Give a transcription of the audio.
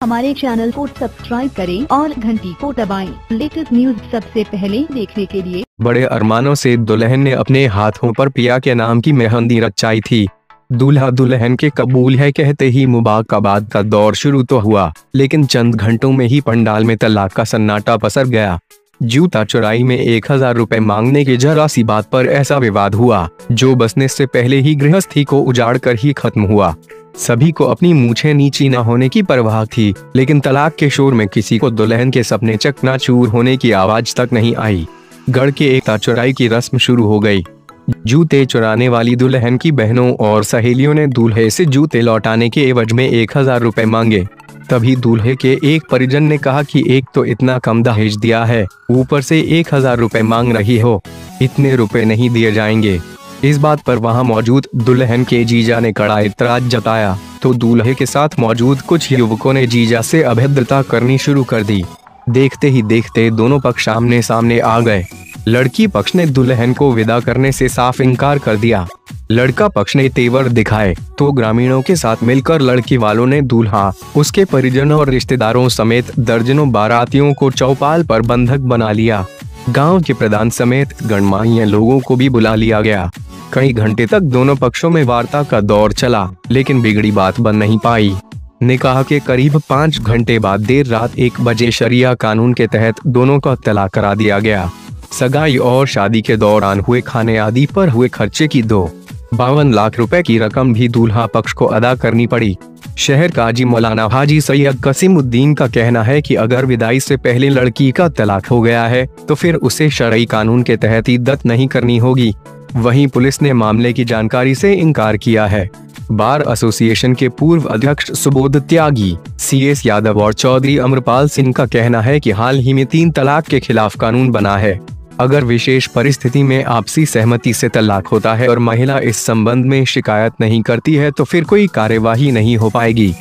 हमारे चैनल को सब्सक्राइब करें और घंटी को दबाएँ। लेटेस्ट न्यूज़ सबसे पहले देखने के लिए। बड़े अरमानों से दुल्हन ने अपने हाथों पर पिया के नाम की मेहंदी रचाई थी। दूल्हा दुल्हन के कबूल है कहते ही मुबारकबाद का दौर शुरू तो हुआ, लेकिन चंद घंटों में ही पंडाल में तलाक का सन्नाटा पसर गया। जूता चुराई में एक हज़ार रूपए मांगने की जरा सी बात पर ऐसा विवाद हुआ, जो बसने से पहले ही गृहस्थी को उजाड़ कर ही खत्म हुआ। सभी को अपनी मूछे नीची न होने की परवाह थी, लेकिन तलाक के शोर में किसी को दुल्हन के सपने चकनाचूर होने की आवाज़ तक नहीं आई। गढ़ के एकता चुराई की रस्म शुरू हो गई। जूते चुराने वाली दुल्हन की बहनों और सहेलियों ने दूल्हे से जूते लौटाने के एवज में एक हज़ार रुपए मांगे। तभी दूल्हे के एक परिजन ने कहा कि एक तो इतना कम दहेज दिया है, ऊपर से एक हज़ार रुपए मांग रही हो। इतने रुपए नहीं दिए जाएँगे। इस बात पर वहाँ मौजूद दुल्हन के जीजा ने कड़ा इतराज जताया। तो दूल्हे के साथ मौजूद कुछ युवकों ने जीजा से अभद्रता करनी शुरू कर दी। देखते ही देखते दोनों पक्ष आमने सामने आ गए। लड़की पक्ष ने दुल्हन को विदा करने से साफ़ इनकार कर दिया। लड़का पक्ष ने तेवर दिखाए। तो ग्रामीणों के साथ मिलकर लड़की वालों ने दूल्हा, उसके परिजनों और रिश्तेदारों समेत दर्जनों बारातियों को चौपाल पर बंधक बना लिया। गाँव के प्रधान समेत गणमान्य लोगों को भी बुला लिया गया। कई घंटे तक दोनों पक्षों में वार्ता का दौर चला, लेकिन बिगड़ी बात बन नहीं पाई। निकाह के करीब पाँच घंटे बाद देर रात एक बजे शरिया कानून के तहत दोनों का तलाक करा दिया गया। सगाई और शादी के दौरान हुए खाने आदि पर हुए खर्चे की दो। बावन लाख रुपए की रकम भी दूल्हा पक्ष को अदा करनी पड़ी। शहर काजी मौलाना हाजी सैयद कसीमुद्दीन का कहना है कि अगर विदाई से पहले लड़की का तलाक हो गया है तो फिर उसे शरई कानून के तहत इद्दत नहीं करनी होगी। वहीं पुलिस ने मामले की जानकारी से इनकार किया है। बार एसोसिएशन के पूर्व अध्यक्ष सुबोध त्यागी सी एस यादव और चौधरी अमरपाल सिंह का कहना है कि हाल ही में तीन तलाक के खिलाफ कानून बना है। अगर विशेष परिस्थिति में आपसी सहमति से तलाक होता है और महिला इस संबंध में शिकायत नहीं करती है तो फिर कोई कार्यवाही नहीं हो पाएगी।